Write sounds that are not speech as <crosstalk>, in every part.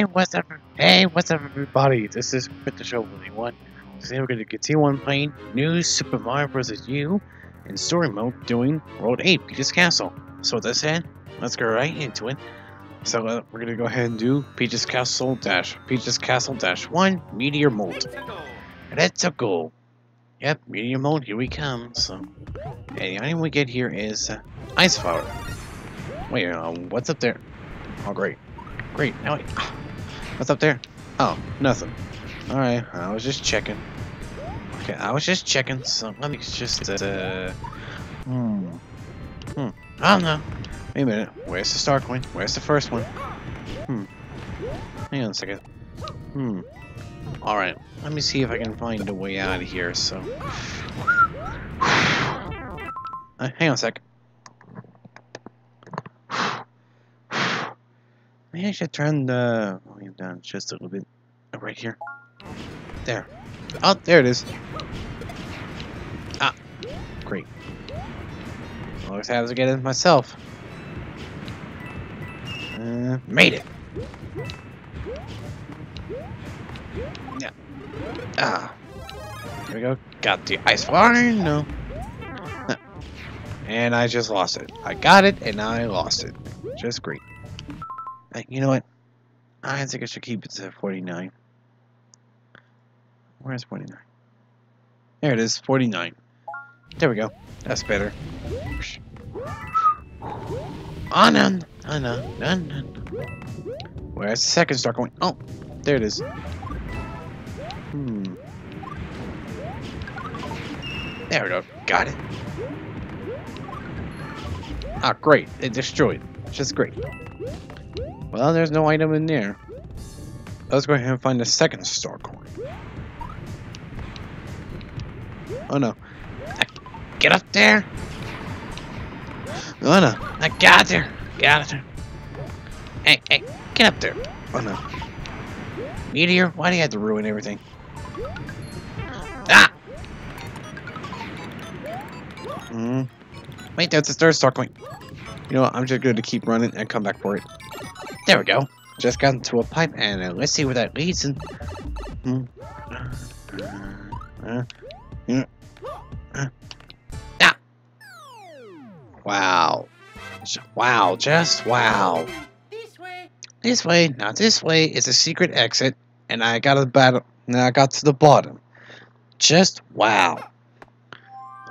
Hey, what's up? Hey, what's up, everybody? This is Quit the Show Willie One. Today we're going to continue on playing New Super Mario Bros. U in story mode, doing World 8, Peach's Castle. So with that said, let's go right into it. So uh, we're going to go ahead and do Peach's Castle dash Peach's Castle dash one Meteor Moat. Let's go. Yep, Meteor Moat. Here we come. So, and the item we get here is uh, Ice Flower. Wait, uh, what's up there? Oh, great. Great. Now, wait. What's up there? Oh, nothing. Alright, I was just checking. Okay, I was just checking, so let me just, uh... Hmm. Hmm. I don't know. Wait a minute. Where's the star coin? Where's the first one? Hmm. Hang on a second. Hmm. Alright, let me see if I can find a way out of here, so... <sighs> Uh, hang on a sec. Maybe I should turn the volume down just a little bit. Oh, right here. There. Oh, there it is. Ah, great. Always have to get it myself. Uh, made it. Yeah. Ah. Here we go. Got the ice flower. No. And I just lost it. I got it, and I lost it. Just great. You know what? I think I should keep it to 49. Where's 49? There it is, 49. There we go. That's better. Oh, no. Oh, no. No, no, no. Where's the second star coin? Oh, there it is. Hmm. There we go. Got it. Ah, great. It destroyed. Just great. Well, there's no item in there. Let's go ahead and find the second star coin. Oh no. Get up there! Oh no. I got there! Got there! Hey, hey, get up there! Oh no. Meteor, why do you have to ruin everything? Ah! Hmm. Wait, that's the third star coin. You know what? I'm just going to keep running and come back for it. There we go. Just got into a pipe, and uh, let's see where that leads. And hmm. Ah. Wow. Wow. Just wow. This way. This way, not this way. It's a secret exit, and I got to the bottom. Now I got to the bottom. Just wow.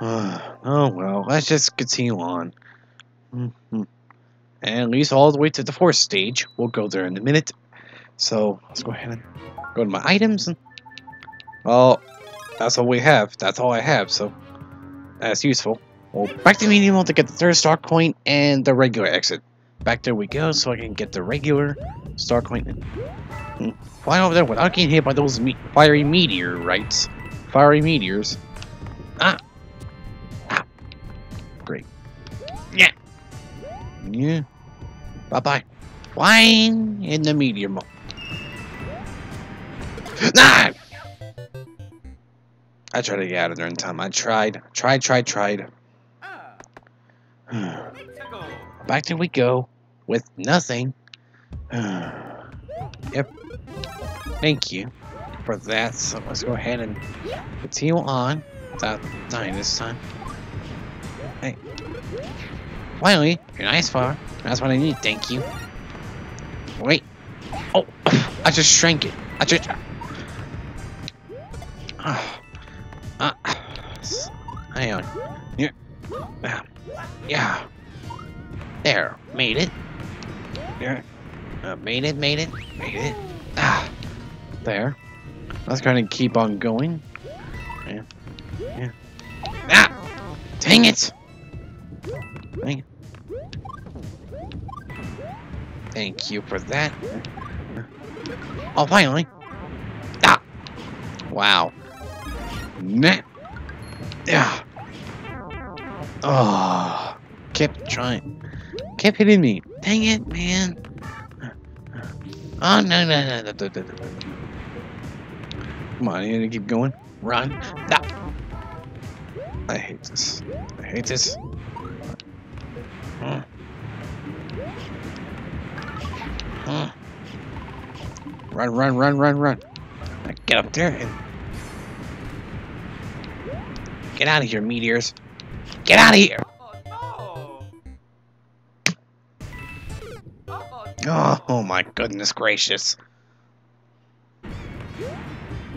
<sighs> oh well, let's just continue on. Mhm. And least all the way to the fourth stage. We'll go there in a minute. So let's go ahead and go to my items. And, well, that's all we have. That's all I have. So that's useful. Well, back to medium to get the third star coin and the regular exit. Back there we go, so I can get the regular star coin. And, fly over there without getting hit by those me fiery meteorites. Fiery meteors. Ah. Yeah. Bye bye. Flying in the mode. Ah! I tried to get out of there in time. I tried. Tried, tried, tried. <sighs> Back there we go with nothing. <sighs> yep. Thank you for that. So let's go ahead and continue on without dying this time. Hey. Finally, you're nice far. That's what I need. Thank you. Wait. Oh, <sighs> I just shrank it. I just. <sighs> Ah. Ah. Hang on. Yeah. Ah. Yeah. There, made it. Yeah. Uh, made it, made it, made it. Ah, there. Let's kind of keep on going. Yeah. Yeah. Ah! Dang it! Thank you for that. Oh, finally. Ah! Wow. Nah. Yeah. Oh, kept trying. Kept hitting me. Dang it, man. Oh, no, no, no, no, no, no. Come on, you to keep going. Run. Ah. I hate this. I hate this. Hmm. Run, run, run, run, run. Get up there and get out of here, meteors. Get out of here. Oh no! Oh Oh, my goodness gracious.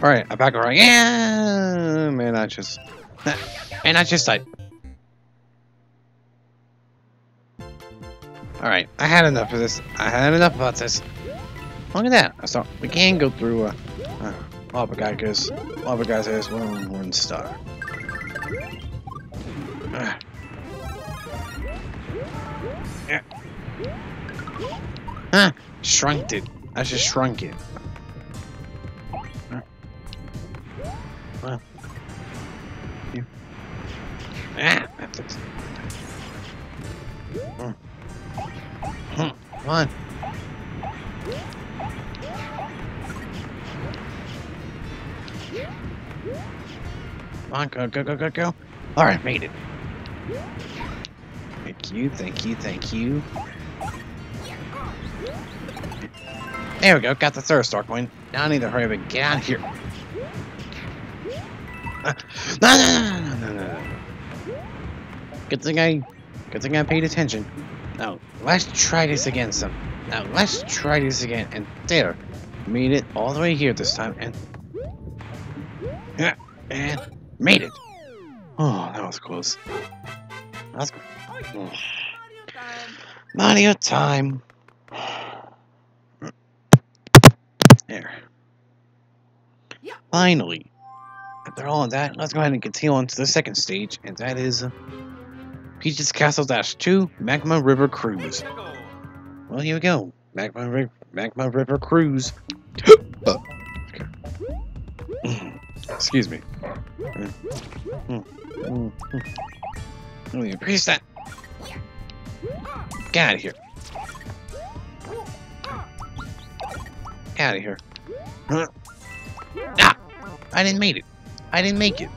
Alright, I'm back around. Yeah, man, I just. Man, I just died. Alright, I had enough of this. I had enough about this. Look at that. So, we can go through uh, uh, Lava Guy has one, one star. Ah. Yeah. Huh, shrunk it. I just shrunk it. Go, go, go, go, go. Alright, made it. Thank you, thank you, thank you. There we go, got the third star coin. Now I need to hurry up and get out of here. <laughs> No, no, no, no, no, no, no. Good thing I, good thing I paid attention. Now, let's try this again some. Now, let's try this again. And there, made it all the way here this time. And, yeah, and made it. Oh, that was close. That was oh. <sighs> Mario time! <sighs> There. Finally. After all of that, let's go ahead and continue on to the second stage, and that is uh, Peach's Castle Dash 2 Magma River Cruise. Well, here we go. Magma, Ri- Magma River Cruise. <gasps> Uh. <clears throat> <laughs> Excuse me. Mm, mm, mm. Let me increase that. Get out of here. Get out of here. Huh? Ah! I didn't make it. I didn't make it.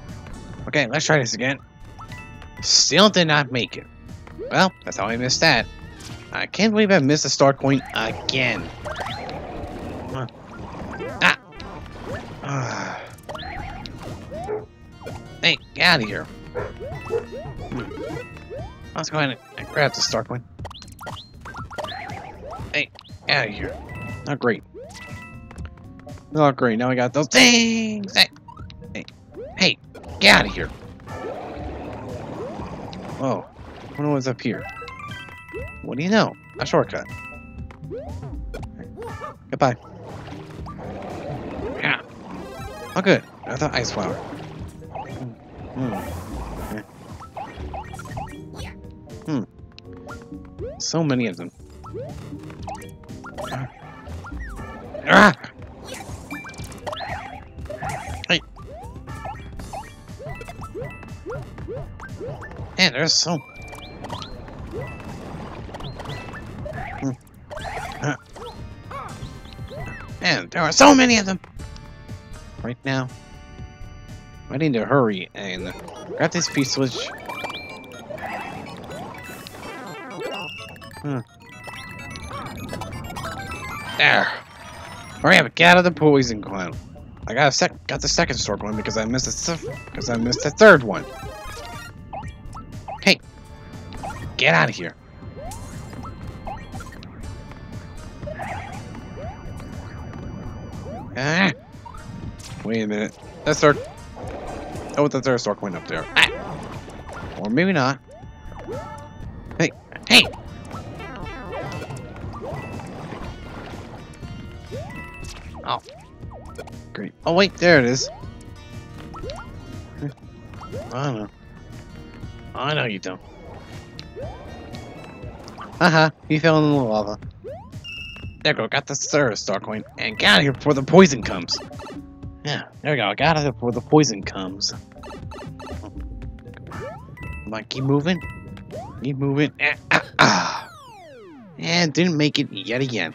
Okay, let's try this again. Still did not make it. Well, that's how I missed that. I can't believe I missed a start point again. Out of here. Let's go ahead and grab the start point. Hey, out of here. Not great. Not great. Now we got those things. Hey, hey, hey, get out of here. Oh, I wonder what's up here. What do you know? A shortcut. Goodbye. Yeah. Oh, good. I thought ice flower. Hmm. Hmm. So many of them. Ah! Hey. Man, there's so. Hmm. Ah. Man, there are so many of them. Right now, I need to hurry and grab this P switch. Hmm. There. Hurry up, get out of the poison cloud. I got a sec got the second store one because I missed the because I missed the third one. Hey, get out of here. Ah. Wait a minute. That's our. Oh, the third store went up there. Ah. Or maybe not. Hey, hey. Oh. Great. Oh, wait, there it is. I don't know. I know you don't. Haha, he fell in the lava. There we go, got the third star coin. And get out of here before the poison comes. Yeah, there we go, I got it before the poison comes. Come on, keep moving. Keep moving. Ah, ah, ah. And didn't make it yet again.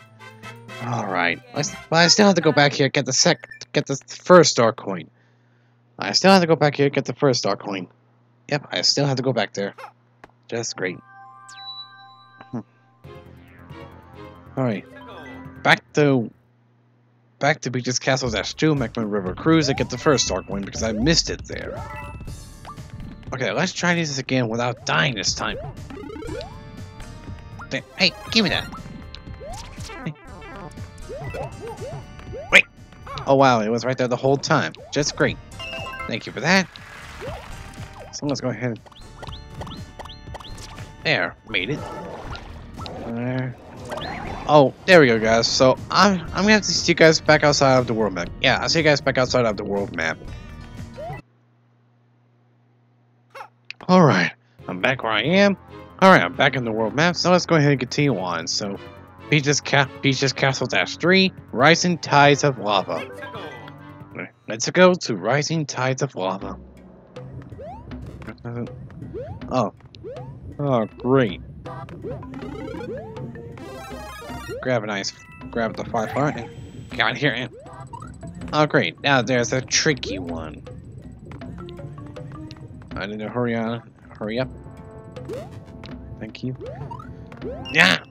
Alright. But I still have to go back here, get the sec get the first star coin. I still have to go back here, get the first star coin. Yep, I still have to go back there. Just great. Hmm. Alright. Back to back to Peach's Castle Dash 2, Magma River Cruise, and get the first Star Coin because I missed it there. Okay, let's try this again without dying this time. Hey, give me that. Wait. Oh wow, it was right there the whole time. Just great. Thank you for that. So let's go ahead. There, made it. There. Oh, there we go, guys. So I'm I'm gonna have to see you guys back outside of the world map. Yeah, I'll see you guys back outside of the world map. All right, I'm back where I am. All right, I'm back in the world map. So let's go ahead and continue on. So, Peach's Ca- Peach's Castle Dash Three, Rising Tides of Lava. Let's go to Rising Tides of Lava. Oh. Oh, great. Grab a nice, grab the fire part and get out here. And, oh, great. Now there's a tricky one. I need to hurry on. Hurry up. Thank you. Yeah.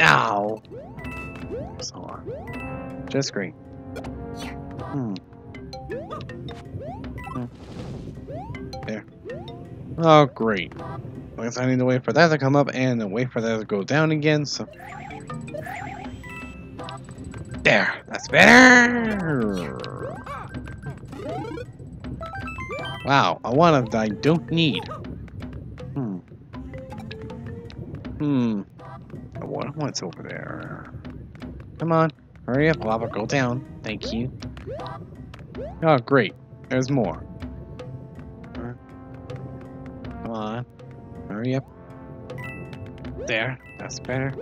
Ow. So on. Just great. Hmm. Hmm. There. Oh, great. I guess I need to wait for that to come up and then wait for that to go down again, so... There! That's better! Wow, a one of I don't need. Hmm. Hmm. I wonder what's over there. Come on. Hurry up, lava, go down. Thank you. Oh, great. There's more. Come on. Hurry up. There. That's better.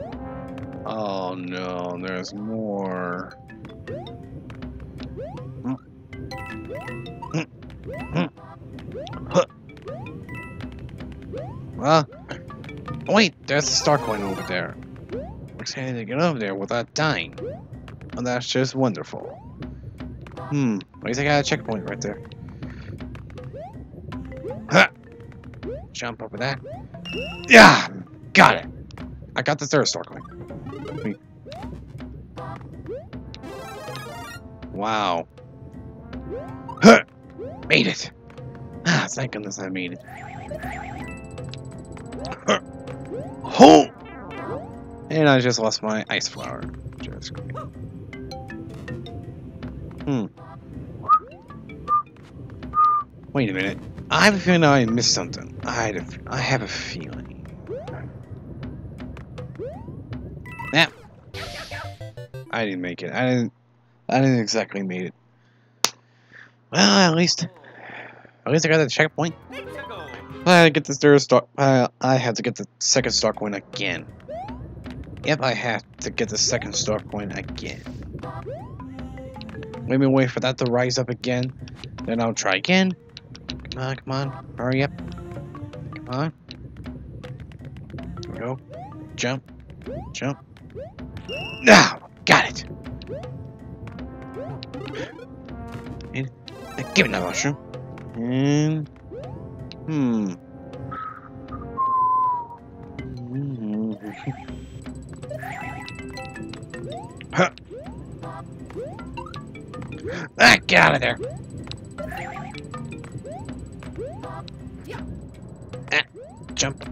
Oh no, there's more. Huh. Well, wait, there's a star coin over there. We're excited to get over there without dying. And that's just wonderful. Hmm, at least I got a checkpoint right there. Jump over that. Yeah, got it. I got the third star coin. Wow. Huh. Made it. Ah, thank goodness I made it. Huh. Oh! And I just lost my ice flower. Just great. Hmm. Wait a minute. I have a feeling I missed something. I had a, I have a feeling. Yeah. I didn't make it. I didn't. I didn't exactly make it. Well, at least, at least I got the checkpoint. I had to get the third star. Uh, I had to get the second star coin again. Yep, I have to get the second star coin again. Let me wait for that to rise up again. Then I'll try again. Come on, come on. Hurry up. Come on. Here we go. Jump. Jump. Now! Got it! And, uh, give me that mushroom. And... Hmm. <laughs> Huh. Get out of there! Jump.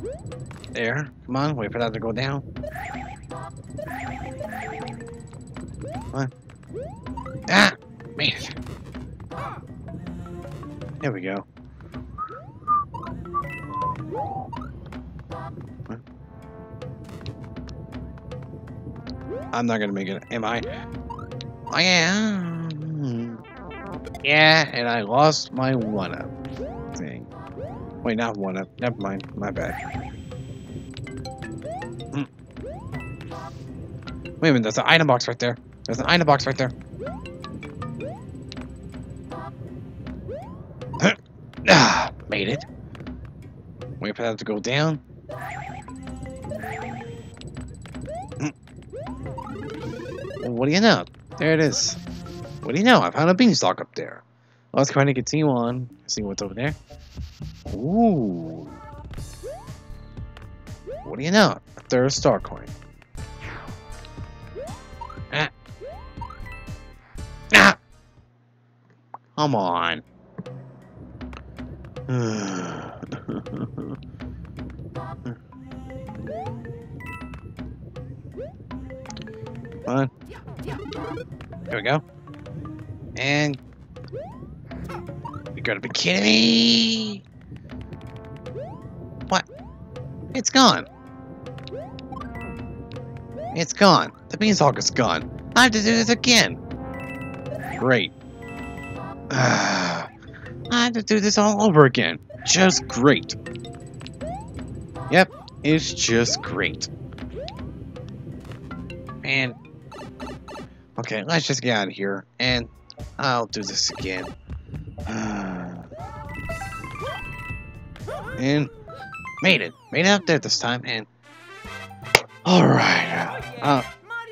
There. Come on, wait for that to go down. Come on. Ah! Made it. There we go. I'm not gonna make it, am I? I am. Yeah, and I lost my one up thing. Wait, not one up. Never mind. My bad. Hmm. Wait a minute. There's an item box right there. There's an item box right there. Ah, made it. Wait for that to go down. Hmm. Well, what do you know? There it is. What do you know? I found a beanstalk up there. Let's go ahead and continue on. See what's over there. Ooh. What do you know? A third star coin. Ah. Ah. Come on. <sighs> Come on. Here we go. And you gotta be kidding me! What? It's gone. It's gone. The beanstalk is gone. I have to do this again. Great. <sighs> I have to do this all over again. Just great. Yep, it's just great. And okay, let's just get out of here, and I'll do this again. <sighs> and made it, made it out there this time, and all right. Uh,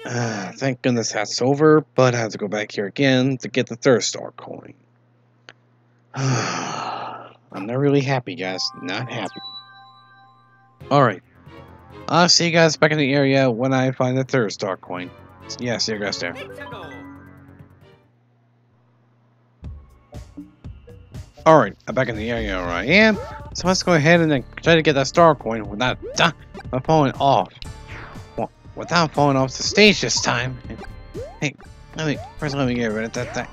uh, thank goodness that's over, but I have to go back here again to get the third star coin. <sighs> I'm not really happy, guys. Not happy. Alright. I'll see you guys back in the area when I find the third star coin. Yeah, see you guys there. Alright, I'm back in the area where I am. So let's go ahead and then try to get that star coin without falling off. Well, without falling off the stage this time. Hey, let me first let me get rid of that thing.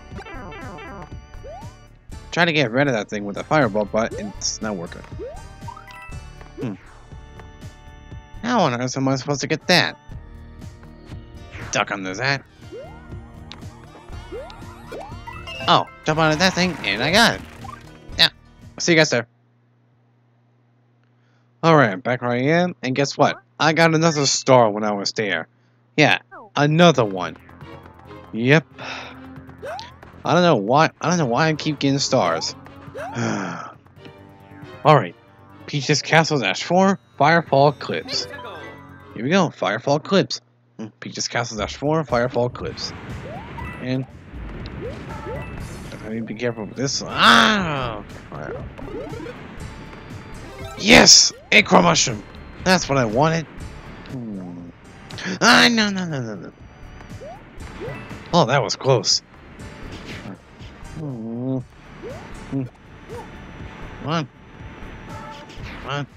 Try to get rid of that thing with a fireball, but it's not working. Hmm. How on earth am I supposed to get that? Duck under that. Oh, jump onto that thing, and I got it. See you guys there. Alright, back where I am, and guess what? I got another star when I was there. Yeah, another one. Yep. I don't know why. I don't know why I keep getting stars. <sighs> Alright. Peach's Castle Dash 4, Firefall Cliffs. Here we go, Firefall Cliffs. Hmm, Peach's Castle Dash 4, Firefall Cliffs. And I need to be careful with this. Ah! Yes! Acorn mushroom! That's what I wanted. Ah, no, no, no, no, no. Oh, that was close. Come on. Come on.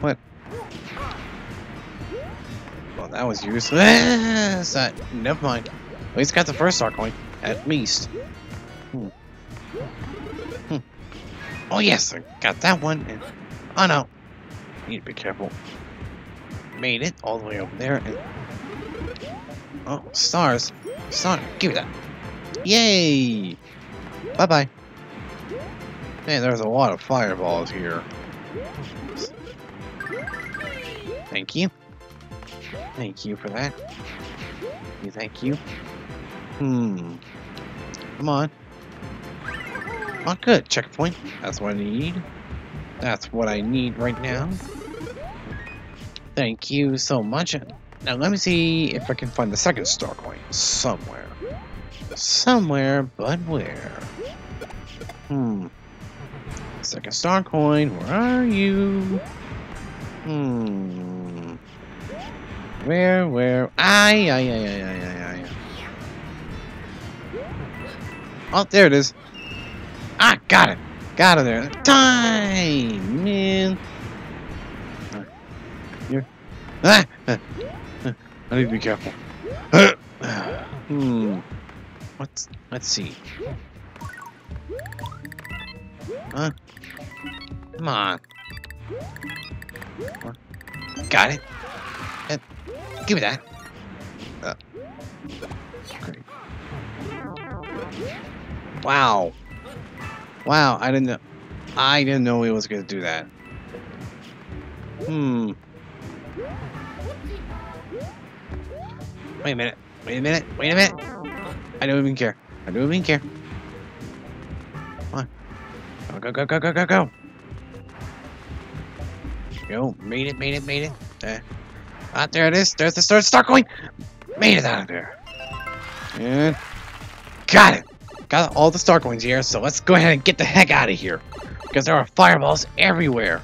What? Well, that was useless. That, <laughs> never mind. At least got the first star coin. At least. Hmm. Hmm. Oh yes, I got that one. And, oh no. Need to be careful. Made it all the way over there. And, oh, stars. Star. Give me that. Yay! Bye-bye. Man, there's a lot of fireballs here. Thank you. Thank you for that. Thank you. Hmm. Come on. Oh, good. Checkpoint. That's what I need. That's what I need right now. Thank you so much. Now let me see if I can find the second star coin somewhere. Somewhere, but where? Hmm. Second star coin, where are you? Hmm. Where, where? Ay, ay, ay, ay, ay, ay, Oh, there it is. Ah, got it. Got it there. Time, man. You're. Ah! I need to be careful. <sighs> hmm. Let's let's see. Huh? Come on. Got it. Uh, give me that. Uh, Wow. Wow, I didn't know. I didn't know he was gonna do that. Hmm. Wait a minute. Wait a minute. Wait a minute. I don't even care. I don't even care. Come on. Go, go, go, go, go, go. Go. Made it, made it, made it. There. Ah, there it is. There's the start. Start going. Made it out of there. And got it. Got all the star coins here, so let's go ahead and get the heck out of here. Because there are fireballs everywhere.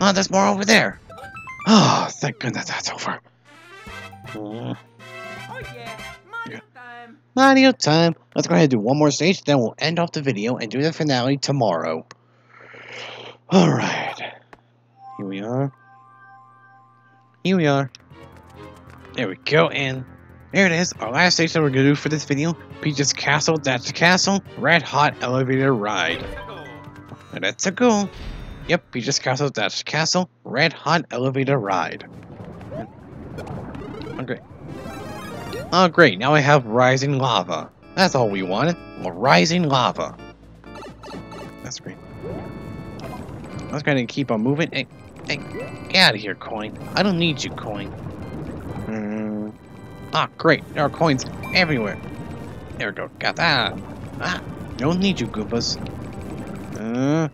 Oh, there's more over there. Oh, thank goodness that's over. Oh yeah, Mario time. Audio time. Let's go ahead and do one more stage, then we'll end off the video and do the finale tomorrow. Alright. Here we are. Here we are. There we go, and there it is. Our last stage that we're gonna do for this video. Peach's Castle, that's castle. Red Hot Elevator Ride. That's a go. Yep, Peach's Castle, that's castle. Red Hot Elevator Ride. Oh, great. Oh, great. Now I have rising lava. That's all we wanted. Rising lava. That's great. Let's go ahead and keep on moving. Hey, hey, get out of here, coin. I don't need you, coin. Ah, great. There are coins everywhere. There we go. Got that. Ah, don't need you, Goombas. Uh.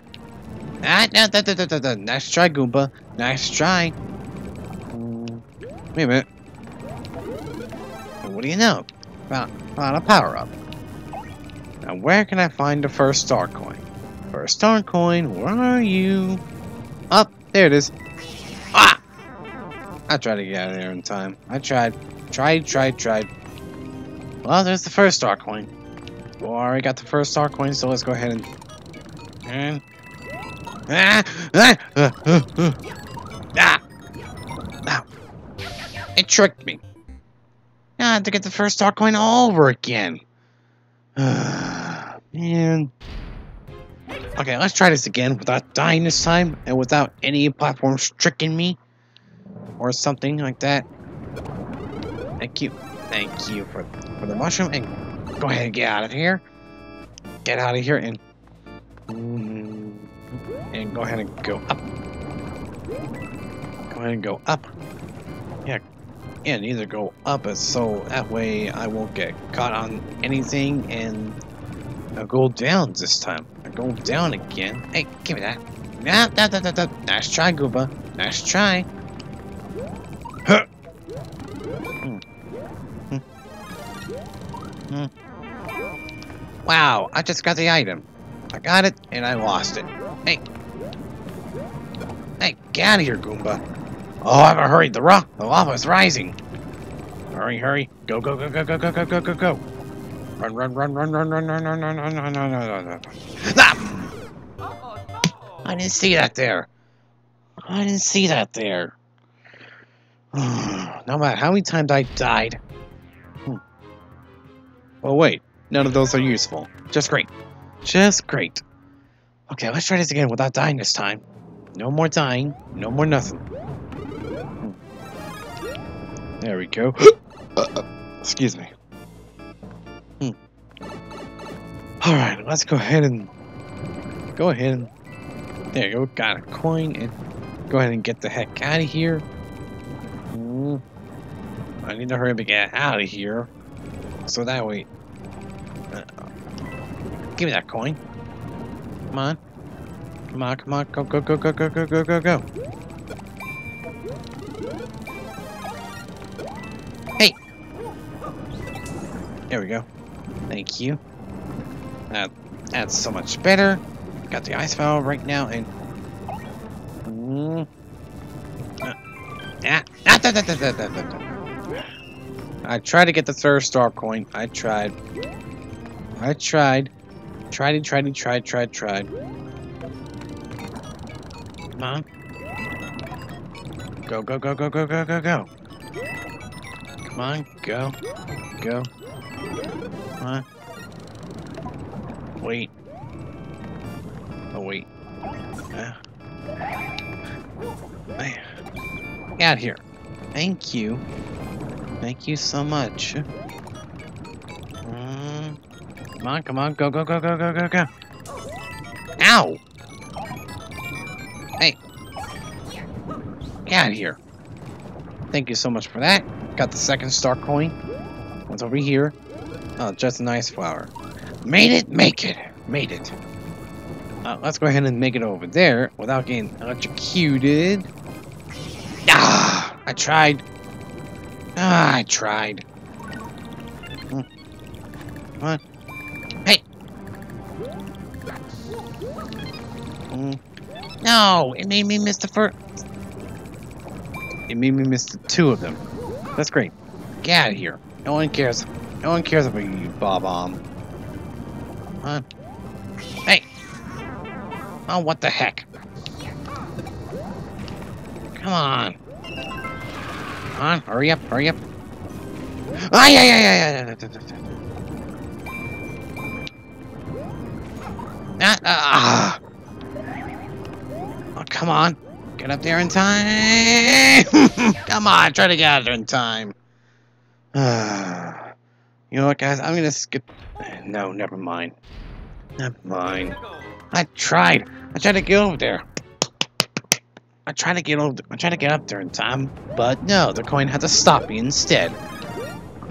Ah, da, da, da, da, da. Nice try, Goomba. Nice try. Wait a minute. What do you know? Found, found a power up. Now, where can I find the first star coin? First star coin, where are you? Up, oh, there it is. I tried to get out of there in time. I tried. Tried, tried, tried. Well, there's the first star coin. Well, I already got the first star coin, so let's go ahead and... And... Ah! Ah! Ah! Ah! ah. ah. It tricked me. I had to get the first star coin all over again. <sighs> Man. Okay, let's try this again without dying this time and without any platforms tricking me or something like that. Thank you. Thank you for, for the mushroom. And go ahead and get out of here. Get out of here and... Mm, and go ahead and go up. Go ahead and go up. Yeah. Yeah, either go up so that way I won't get caught on anything and I'll go down this time. I go down again. Hey, give me that. Nah, nah, nah, nah, nah. Nice try, Goomba. Nice try. Hmm. Wow, I just got the item. I got it, and I lost it. Hey. Hey, get out of here, Goomba. Oh, I haven't hurried. The rock, the lava is rising. Hurry, hurry. Go, go, go, go, go, go, go, go, go, go. Run, run, run, run, run, run, run, run, run, run, run, run, run, run. Ah! I didn't see that there. I didn't see that there. <sighs> no matter how many times I died. Hmm. Well, wait. None of those are useful. Just great. Just great. Okay, let's try this again without dying this time. No more dying. No more nothing. Hmm. There we go. <gasps> excuse me. Hmm. Alright, let's go ahead and... Go ahead and... There you go. Got a coin and... Go ahead and get the heck out of here. I need to hurry up and get out of here. So that way... Uh, give me that coin. Come on. Come on, come on. Go, go, go, go, go, go, go, go, go. Hey! There we go. Thank you. That, that's so much better. Got the ice valve right now and... Mm. Uh, ah, ah, da, da, da, da, da, da. I tried to get the third star coin. I tried. I tried. Tried and tried and tried, tried, tried. Come on. Go, go, go, go, go, go, go, go. Come on, go. Go. Come on. Wait. Oh, wait. Uh. Get out here. Thank you. Thank you so much. Mm. Come on, come on, go, go, go, go, go, go, go. Ow! Hey. Get out of here. Thank you so much for that. Got the second star coin. What's over here? Oh, just a nice flower. Made it, make it. Made it. Uh, let's go ahead and make it over there without getting electrocuted. Ah, I tried. Ah, I tried. On. Hey. Mm. No, it made me miss the first. It made me miss the two of them. That's great. Get out of here. No one cares No one cares about you, Bob-omb. Huh? Hey! Oh, what the heck? Come on. Come on, hurry up, hurry up. Ah, yeah, yeah, yeah, yeah. Ah, ah, ah. Oh, come on. Get up there in time. <laughs> come on, try to get out there in time. <sighs> you know what, guys? I'm gonna skip. No, never mind. Never mind. I tried. I tried to get over there. I tried to get over. I tried to get up there in time, but no, the coin had to stop me instead.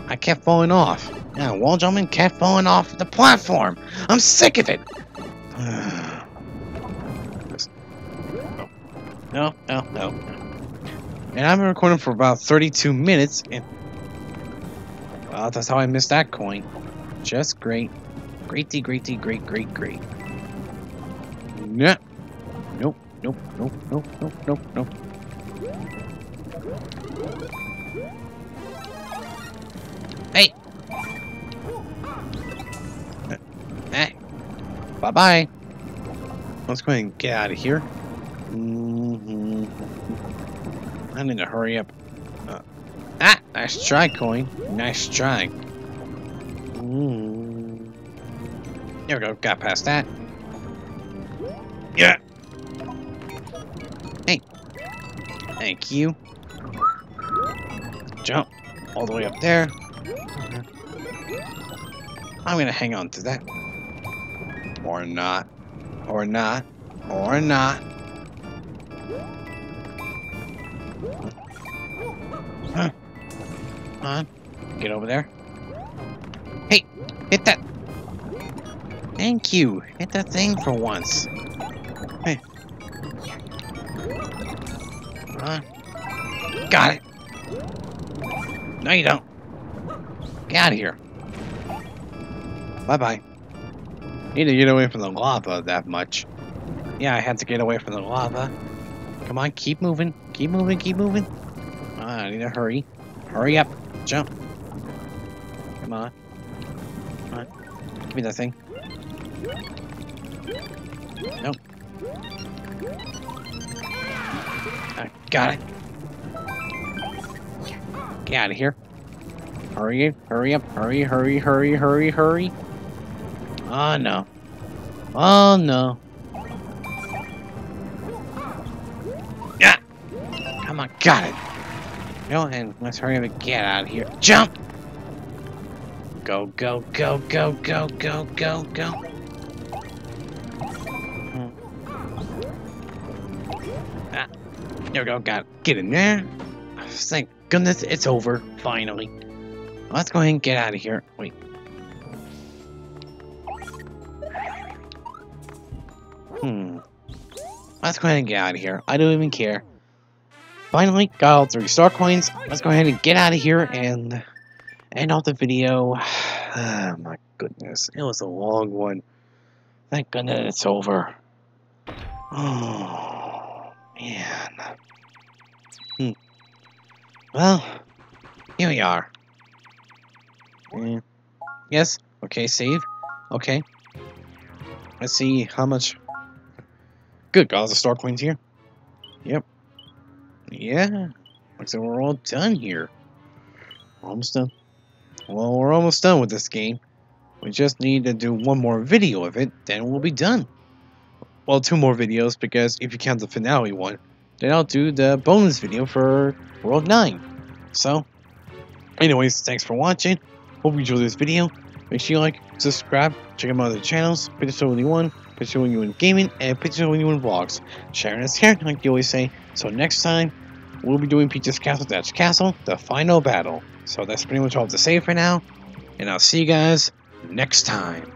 I kept falling off. Yeah, wall jumping kept falling off the platform. I'm sick of it. <sighs> no, no, no. And I've been recording for about 32 minutes, and well, that's how I missed that coin. Just great. Greaty, greaty, great, great, great. Nah. Nope, nope, nope, nope, nope, nope. Hey! Hey! Bye-bye! Let's go ahead and get out of here. Mm -hmm. I need to hurry up. Uh, ah! Nice try, coin. Nice try. Mm. There we go. Got past that. Yeah. You. Jump all the way up there. Mm-hmm. I'm gonna hang on to that. Or not. Or not. Or not. Huh. Come on. Get over there. Hey! Hit that! Thank you! Hit that thing for once. Hey. Huh? Got it! No, you don't. Get out of here. Bye-bye. Need to get away from the lava that much. Yeah, I had to get away from the lava. Come on, keep moving. Keep moving, keep moving. Ah, I need to hurry. Hurry up. Jump. Come on. Come on. Give me that thing. Nope. I got it. Get out of here. Hurry, hurry up, hurry, hurry, hurry, hurry, hurry. Oh no. Oh no. Yeah. Come on, got it. Go ahead, let's hurry up and get out of here. Jump! Go, go, go, go, go, go, go, go. Hmm. Ah, there we go, got it. Get in there. Thank goodness it's over, finally. Let's go ahead and get out of here. Wait. Hmm. Let's go ahead and get out of here. I don't even care. Finally, got all three star coins. Let's go ahead and get out of here and end off the video. <sighs> Oh my goodness, it was a long one. Thank goodness it's over. <sighs> Oh, man. Hmm. Well, here we are. Yeah. Yes, okay, save. Okay. Let's see how much... Good, got the star coins here. Yep. Yeah. Looks like we're all done here. Almost done. Well, we're almost done with this game. We just need to do one more video of it, then we'll be done. Well, two more videos, because if you count the finale one, then I'll do the bonus video for World 9. So, anyways, thanks for watching. Hope you enjoyed this video. Make sure you like, subscribe, check out my other channels, Pixel 21, Pixel 21 Gaming, and Pixel 21 Vlogs. Sharing is here, like you always say. So next time, we'll be doing Peach's Castle Dash Castle, the final battle. So that's pretty much all I have to say for now, and I'll see you guys next time.